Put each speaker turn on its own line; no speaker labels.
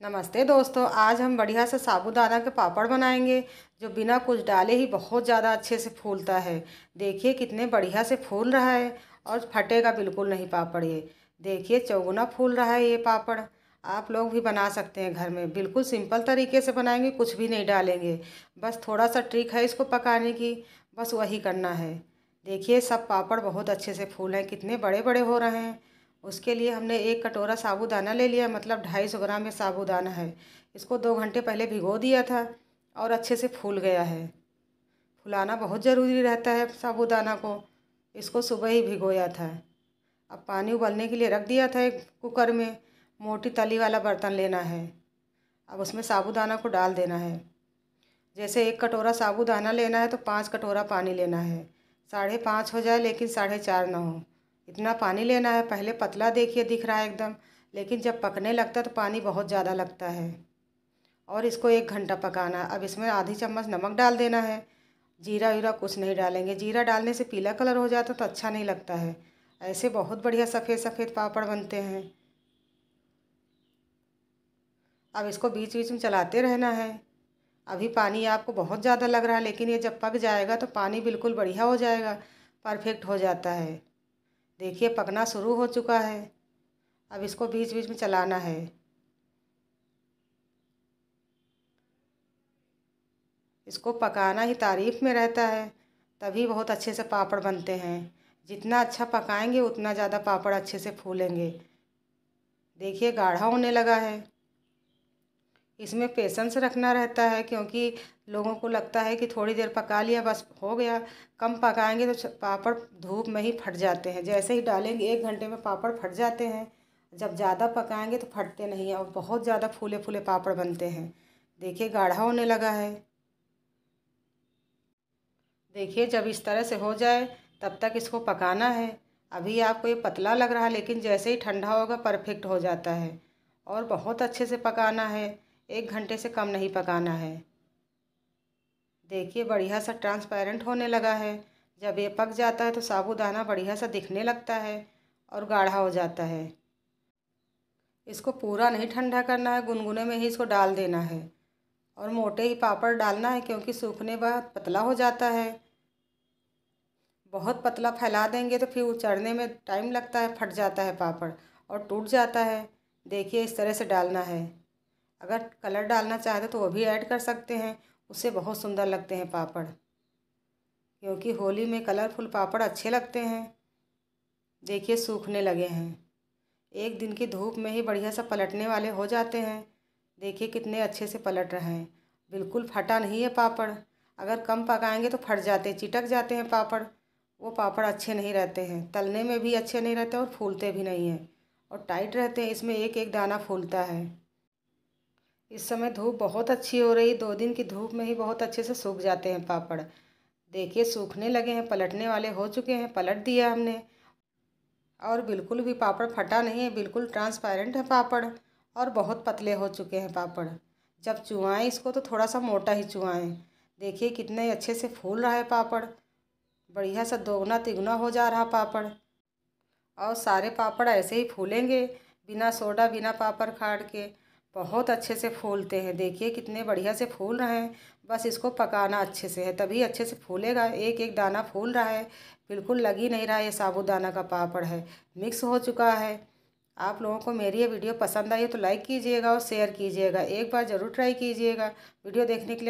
नमस्ते दोस्तों, आज हम बढ़िया से साबूदाना के पापड़ बनाएँगे, जो बिना कुछ डाले ही बहुत ज़्यादा अच्छे से फूलता है। देखिए कितने बढ़िया से फूल रहा है, और फटेगा बिल्कुल नहीं पापड़ ये। देखिए, चौगुना फूल रहा है ये पापड़। आप लोग भी बना सकते हैं घर में। बिल्कुल सिंपल तरीके से बनाएँगे, कुछ भी नहीं डालेंगे। बस थोड़ा सा ट्रिक है इसको पकाने की, बस वही करना है। देखिए, सब पापड़ बहुत अच्छे से फूल हैं, कितने बड़े बड़े हो रहे हैं। उसके लिए हमने एक कटोरा साबूदाना ले लिया मतलब ढाई सौ ग्राम में साबूदाना है। इसको दो घंटे पहले भिगो दिया था और अच्छे से फूल गया है। फुलाना बहुत ज़रूरी रहता है साबूदाना को। इसको सुबह ही भिगोया था। अब पानी उबलने के लिए रख दिया था एक कुकर में। मोटी तली वाला बर्तन लेना है। अब उसमें साबूदाना को डाल देना है। जैसे एक कटोरा साबूदाना लेना है तो पाँच कटोरा पानी लेना है। साढ़े पाँच हो जाए, लेकिन साढ़े चार ना हो। इतना पानी लेना है, पहले पतला देखिए, दिख रहा है एकदम, लेकिन जब पकने लगता है तो पानी बहुत ज़्यादा लगता है। और इसको एक घंटा पकाना अब इसमें आधी चम्मच नमक डाल देना है। जीरा वीरा कुछ नहीं डालेंगे। जीरा डालने से पीला कलर हो जाता तो अच्छा नहीं लगता है। ऐसे बहुत बढ़िया सफ़ेद सफ़ेद पापड़ बनते हैं। अब इसको बीच बीच में चलाते रहना है। अभी पानी आपको बहुत ज़्यादा लग रहा है, लेकिन ये जब पक जाएगा तो पानी बिल्कुल बढ़िया हो जाएगा, परफेक्ट हो जाता है। देखिए, पकना शुरू हो चुका है। अब इसको बीच बीच में चलाना है। इसको पकाना ही तारीफ़ में रहता है। तभी बहुत अच्छे से पापड़ बनते हैं। जितना अच्छा पकाएँगे, उतना ज़्यादा पापड़ अच्छे से फूलेंगे। देखिए, गाढ़ा होने लगा है। इसमें पेशेंस रखना रहता है क्योंकि लोगों को लगता है कि थोड़ी देर पका लिया, बस हो गया। कम पकाएँगे तो पापड़ धूप में ही फट जाते हैं। जैसे ही डालेंगे, एक घंटे में पापड़ फट जाते हैं। जब ज़्यादा पकाएँगे तो फटते नहीं हैं और बहुत ज़्यादा फूले फूले पापड़ बनते हैं। देखिए, गाढ़ा होने लगा है। देखिए, जब इस तरह से हो जाए, तब तक इसको पकाना है। अभी आपको ये पतला लग रहा है, लेकिन जैसे ही ठंडा होगा परफेक्ट हो जाता है। और बहुत अच्छे से पकाना है। एक घंटे से कम नहीं पकाना है। देखिए, बढ़िया सा ट्रांसपेरेंट होने लगा है। जब ये पक जाता है तो साबूदाना बढ़िया सा दिखने लगता है और गाढ़ा हो जाता है। इसको पूरा नहीं ठंडा करना है, गुनगुने में ही इसको डाल देना है। और मोटे ही पापड़ डालना है, क्योंकि सूखने बाद पतला हो जाता है। बहुत पतला फैला देंगे तो फिर चढ़ने में टाइम लगता है, फट जाता है पापड़ और टूट जाता है। देखिए, इस तरह से डालना है। अगर कलर डालना चाहते तो वो भी ऐड कर सकते हैं। उससे बहुत सुंदर लगते हैं पापड़। क्योंकि होली में कलरफुल पापड़ अच्छे लगते हैं। देखिए, सूखने लगे हैं। एक दिन की धूप में ही बढ़िया सा पलटने वाले हो जाते हैं। देखिए, कितने अच्छे से पलट रहे हैं। बिल्कुल फटा नहीं है पापड़। अगर कम पकाएँगे तो फट जाते चिटक जाते हैं पापड़। वो पापड़ अच्छे नहीं रहते हैं। तलने में भी अच्छे नहीं रहते और फूलते भी नहीं हैं। और टाइट रहते हैं, इसमें एक एक दाना फूलता है। इस समय धूप बहुत अच्छी हो रही, दो दिन की धूप में ही बहुत अच्छे से सूख जाते हैं पापड़। देखिए, सूखने लगे हैं, पलटने वाले हो चुके हैं, पलट दिया हमने। और बिल्कुल भी पापड़ फटा नहीं है, बिल्कुल ट्रांसपेरेंट है पापड़, और बहुत पतले हो चुके हैं पापड़। जब चुआएँ इसको तो थोड़ा सा मोटा ही चुआएँ देखिए, कितने अच्छे से फूल रहा है पापड़। बढ़िया सा दोगुना तिगुना हो जा रहा पापड़। और सारे पापड़ ऐसे ही फूलेंगे, बिना सोडा, बिना पापड़ खाड़ के। बहुत अच्छे से फूलते हैं। देखिए कितने बढ़िया से फूल रहे हैं। बस इसको पकाना अच्छे से है, तभी अच्छे से फूलेगा। एक एक दाना फूल रहा है। बिल्कुल लग ही नहीं रहा ये साबुदाना का पापड़ है। मिक्स हो चुका है। आप लोगों को मेरी ये वीडियो पसंद आई है तो लाइक कीजिएगा और शेयर कीजिएगा। एक बार ज़रूर ट्राई कीजिएगा। वीडियो देखने के लिए